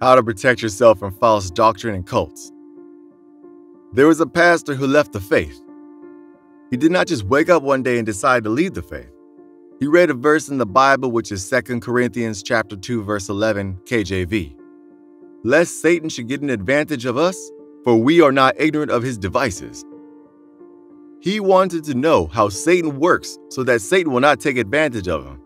How to protect yourself from false doctrine and cults. There was a pastor who left the faith. He did not just wake up one day and decide to leave the faith. He read a verse in the Bible which is 2 Corinthians chapter 2 verse 11 KJV. Lest Satan should get an advantage of us, for we are not ignorant of his devices. He wanted to know how Satan works so that Satan will not take advantage of him.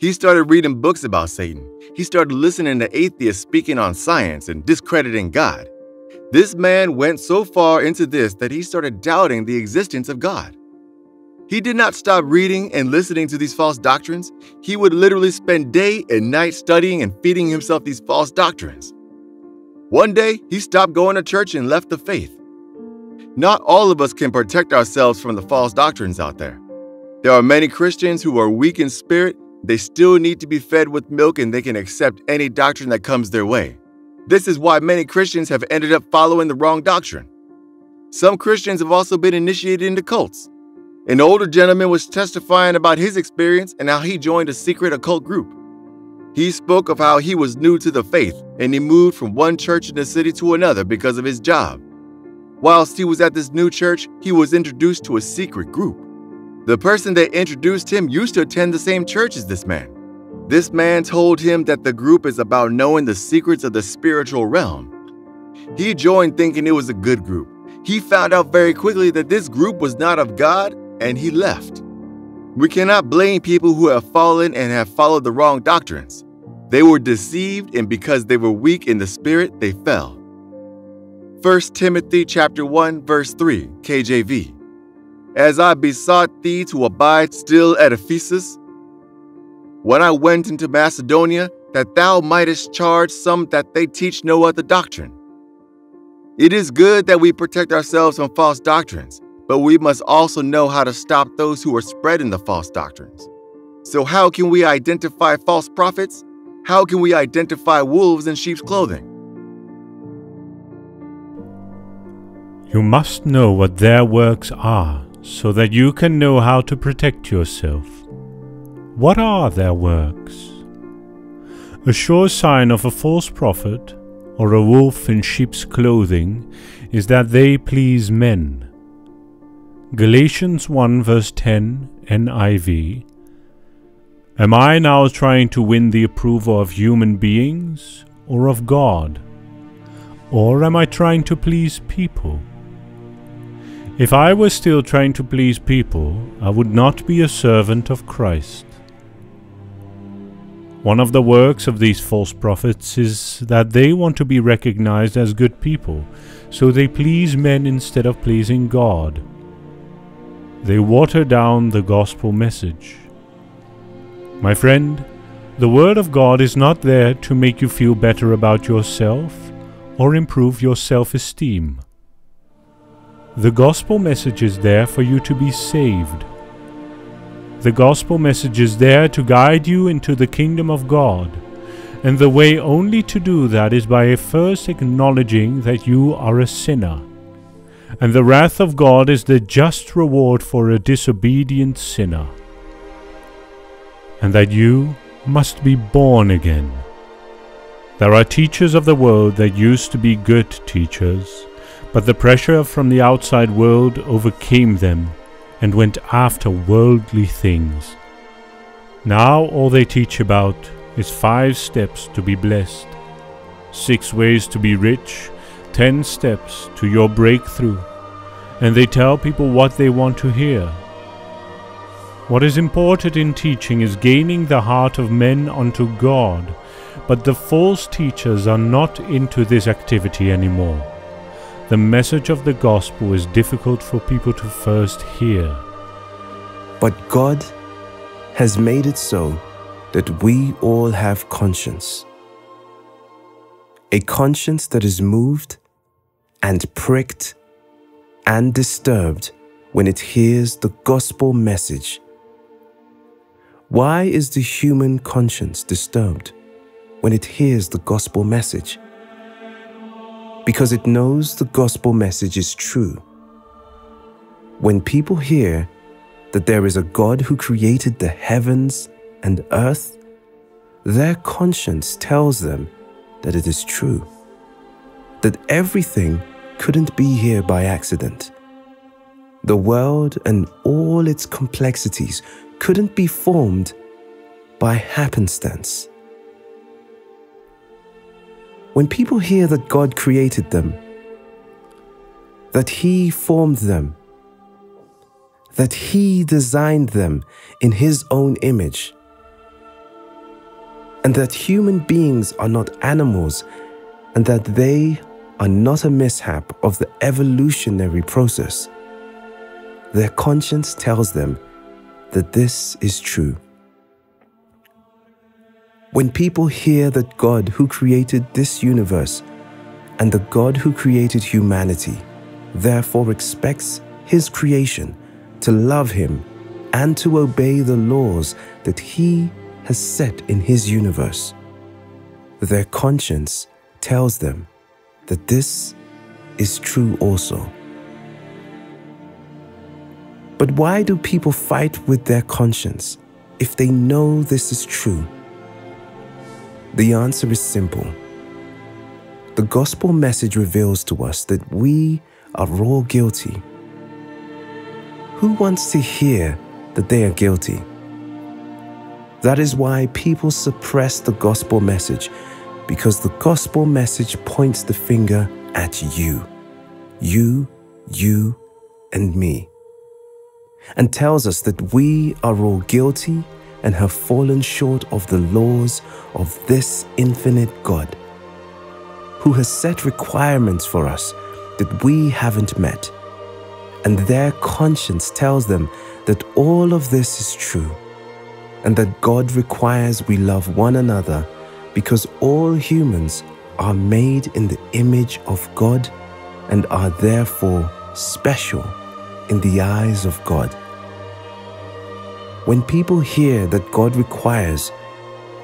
He started reading books about Satan. He started listening to atheists speaking on science and discrediting God. This man went so far into this that he started doubting the existence of God. He did not stop reading and listening to these false doctrines. He would literally spend day and night studying and feeding himself these false doctrines. One day, he stopped going to church and left the faith. Not all of us can protect ourselves from the false doctrines out there. There are many Christians who are weak in spirit they still need to be fed with milk and they can accept any doctrine that comes their way. This is why many Christians have ended up following the wrong doctrine. Some Christians have also been initiated into cults. An older gentleman was testifying about his experience and how he joined a secret occult group. He spoke of how he was new to the faith and he moved from one church in the city to another because of his job. Whilst he was at this new church, he was introduced to a secret group. The person that introduced him used to attend the same church as this man. This man told him that the group is about knowing the secrets of the spiritual realm. He joined thinking it was a good group. He found out very quickly that this group was not of God and he left. We cannot blame people who have fallen and have followed the wrong doctrines. They were deceived and because they were weak in the spirit, they fell. 1 Timothy chapter 1 verse 3 KJV as I besought thee to abide still at Ephesus, when I went into Macedonia, that thou mightest charge some that they teach no other doctrine. It is good that we protect ourselves from false doctrines, but we must also know how to stop those who are spreading the false doctrines. So, how can we identify false prophets? How can we identify wolves in sheep's clothing? You must know what their works are so that you can know how to protect yourself. What are their works? A sure sign of a false prophet or a wolf in sheep's clothing is that they please men. Galatians 1 verse 10 NIV Am I now trying to win the approval of human beings or of God? Or am I trying to please people? If I were still trying to please people, I would not be a servant of Christ. One of the works of these false prophets is that they want to be recognized as good people, so they please men instead of pleasing God. They water down the gospel message. My friend, the Word of God is not there to make you feel better about yourself or improve your self esteem. The gospel message is there for you to be saved. The gospel message is there to guide you into the kingdom of God. And the way only to do that is by first acknowledging that you are a sinner. And the wrath of God is the just reward for a disobedient sinner. And that you must be born again. There are teachers of the world that used to be good teachers but the pressure from the outside world overcame them and went after worldly things. Now all they teach about is five steps to be blessed, six ways to be rich, ten steps to your breakthrough, and they tell people what they want to hear. What is important in teaching is gaining the heart of men unto God, but the false teachers are not into this activity anymore the message of the gospel is difficult for people to first hear. But God has made it so that we all have conscience. A conscience that is moved and pricked and disturbed when it hears the gospel message. Why is the human conscience disturbed when it hears the gospel message? Because it knows the gospel message is true. When people hear that there is a God who created the heavens and earth, their conscience tells them that it is true. That everything couldn't be here by accident. The world and all its complexities couldn't be formed by happenstance. When people hear that God created them, that He formed them, that He designed them in His own image, and that human beings are not animals, and that they are not a mishap of the evolutionary process, their conscience tells them that this is true. When people hear that God who created this universe and the God who created humanity therefore expects his creation to love him and to obey the laws that he has set in his universe, their conscience tells them that this is true also. But why do people fight with their conscience if they know this is true? The answer is simple. The gospel message reveals to us that we are all guilty. Who wants to hear that they are guilty? That is why people suppress the gospel message, because the gospel message points the finger at you. You, you, and me and tells us that we are all guilty and have fallen short of the laws of this infinite God, who has set requirements for us that we haven't met. And their conscience tells them that all of this is true and that God requires we love one another because all humans are made in the image of God and are therefore special in the eyes of God. When people hear that God requires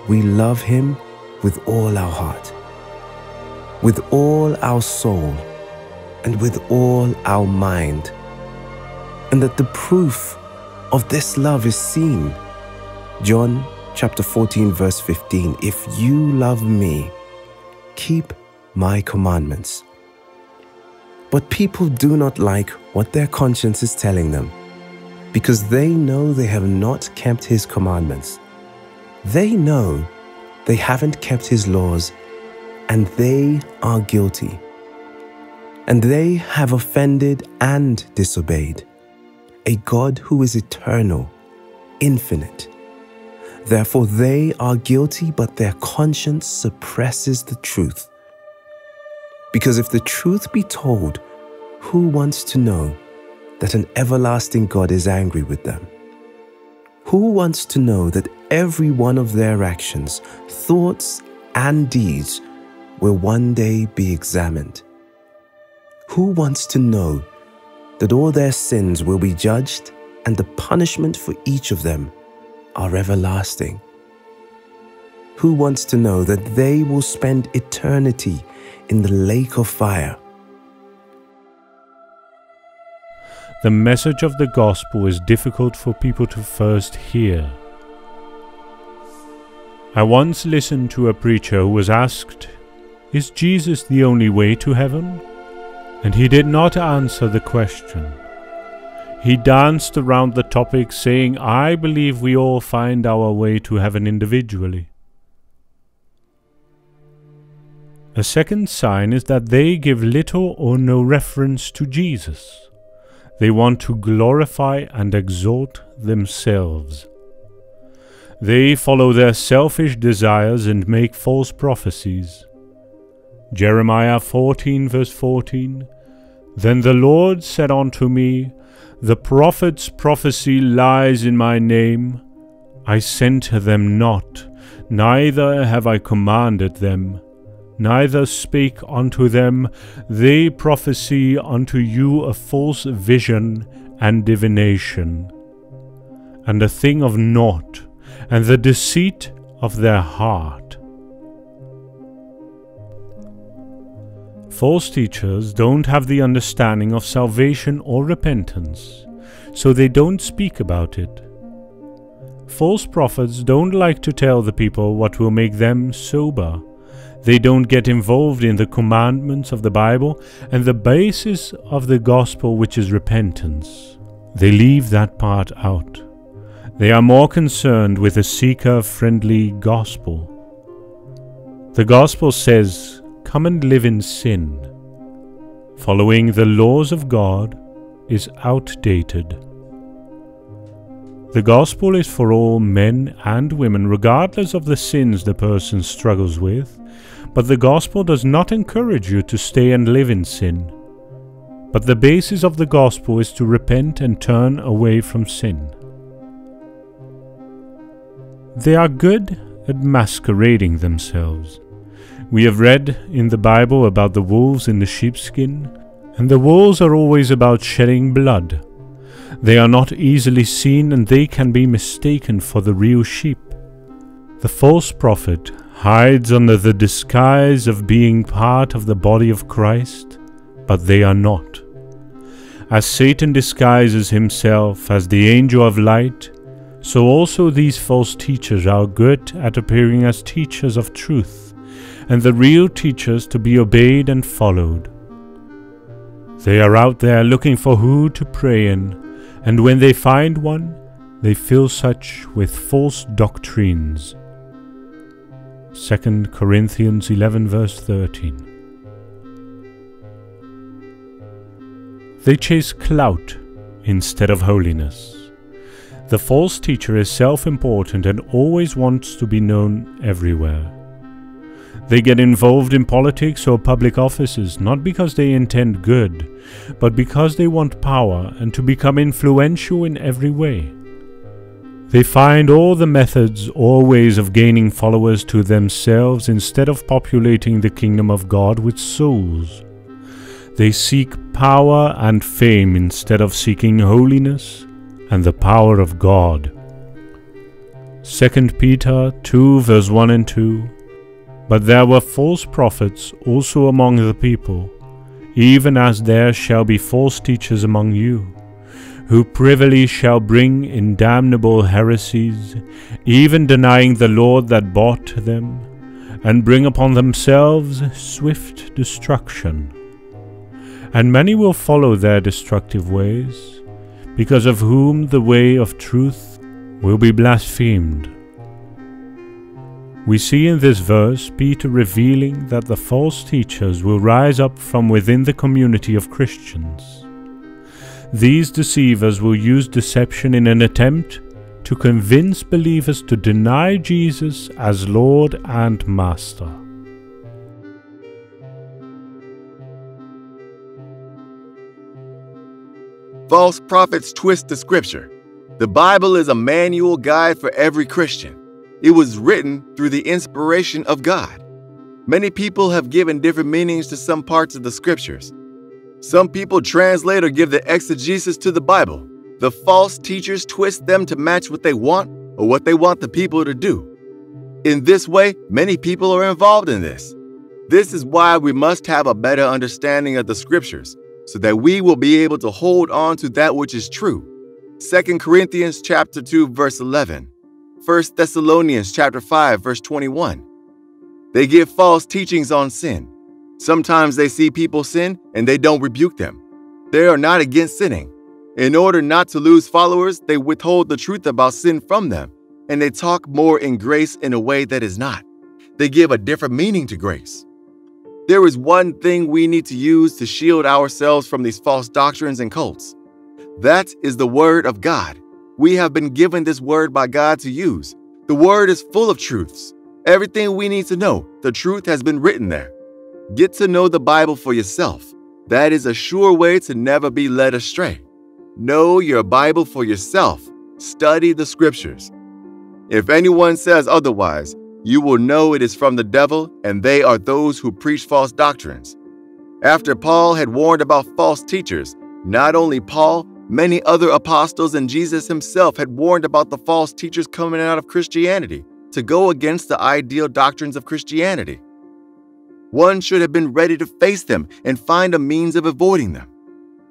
we love Him with all our heart, with all our soul, and with all our mind, and that the proof of this love is seen. John chapter 14, verse 15 If you love me, keep my commandments. But people do not like what their conscience is telling them because they know they have not kept his commandments. They know they haven't kept his laws and they are guilty. And they have offended and disobeyed a God who is eternal, infinite. Therefore, they are guilty, but their conscience suppresses the truth. Because if the truth be told, who wants to know that an everlasting God is angry with them? Who wants to know that every one of their actions, thoughts, and deeds will one day be examined? Who wants to know that all their sins will be judged and the punishment for each of them are everlasting? Who wants to know that they will spend eternity in the lake of fire? The message of the gospel is difficult for people to first hear. I once listened to a preacher who was asked, Is Jesus the only way to heaven? And he did not answer the question. He danced around the topic, saying, I believe we all find our way to heaven individually. A second sign is that they give little or no reference to Jesus. They want to glorify and exalt themselves. They follow their selfish desires and make false prophecies. Jeremiah 14, verse 14 Then the Lord said unto me, The prophets prophecy lies in my name. I sent them not, neither have I commanded them neither speak unto them, they prophesy unto you a false vision and divination, and a thing of naught, and the deceit of their heart. False teachers don't have the understanding of salvation or repentance, so they don't speak about it. False prophets don't like to tell the people what will make them sober They don't get involved in the commandments of the Bible and the basis of the gospel, which is repentance. They leave that part out. They are more concerned with a seeker friendly gospel. The gospel says, Come and live in sin. Following the laws of God is outdated. The gospel is for all men and women, regardless of the sins the person struggles with, but the gospel does not encourage you to stay and live in sin. But the basis of the gospel is to repent and turn away from sin. They are good at masquerading themselves. We have read in the Bible about the wolves in the sheepskin, and the wolves are always about shedding blood. They are not easily seen and they can be mistaken for the real sheep. The false prophet hides under the disguise of being part of the body of Christ, but they are not. As Satan disguises himself as the angel of light, so also these false teachers are good at appearing as teachers of truth, and the real teachers to be obeyed and followed. They are out there looking for who to prey in, and when they find one, they fill such with false doctrines. 2 Corinthians 11, verse 13. They chase clout instead of holiness. The false teacher is self important and always wants to be known everywhere. They get involved in politics or public offices not because they intend good, but because they want power and to become influential in every way. They find all the methods or ways of gaining followers to themselves instead of populating the kingdom of God with souls. They seek power and fame instead of seeking holiness and the power of God. 2 Peter 2 verse 1 and 2 but there were false prophets also among the people, even as there shall be false teachers among you, who privily shall bring in damnable heresies, even denying the Lord that bought them, and bring upon themselves swift destruction. And many will follow their destructive ways, because of whom the way of truth will be blasphemed. We see in this verse Peter revealing that the false teachers will rise up from within the community of Christians. These deceivers will use deception in an attempt to convince believers to deny Jesus as Lord and Master. False prophets twist the scripture. The Bible is a manual guide for every Christian. It was written through the inspiration of God. Many people have given different meanings to some parts of the scriptures. Some people translate or give the exegesis to the Bible. The false teachers twist them to match what they want or what they want the people to do. In this way, many people are involved in this. This is why we must have a better understanding of the scriptures so that we will be able to hold on to that which is true. 2 Corinthians chapter 2 verse 11. 1 Thessalonians chapter 5 verse 21. They give false teachings on sin. Sometimes they see people sin and they don't rebuke them. They are not against sinning. In order not to lose followers, they withhold the truth about sin from them, and they talk more in grace in a way that is not. They give a different meaning to grace. There is one thing we need to use to shield ourselves from these false doctrines and cults. That is the Word of God. We have been given this word by God to use. The word is full of truths. Everything we need to know, the truth has been written there. Get to know the Bible for yourself. That is a sure way to never be led astray. Know your Bible for yourself. Study the scriptures. If anyone says otherwise, you will know it is from the devil, and they are those who preach false doctrines. After Paul had warned about false teachers, not only Paul, Many other apostles and Jesus himself had warned about the false teachers coming out of Christianity to go against the ideal doctrines of Christianity. One should have been ready to face them and find a means of avoiding them.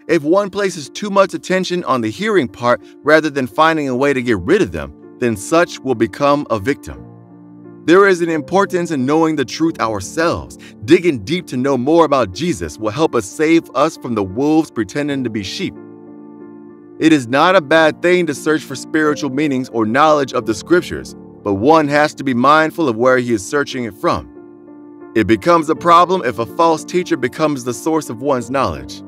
If one places too much attention on the hearing part rather than finding a way to get rid of them, then such will become a victim. There is an importance in knowing the truth ourselves. Digging deep to know more about Jesus will help us save us from the wolves pretending to be sheep. It is not a bad thing to search for spiritual meanings or knowledge of the scriptures, but one has to be mindful of where he is searching it from. It becomes a problem if a false teacher becomes the source of one's knowledge.